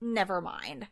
never mind.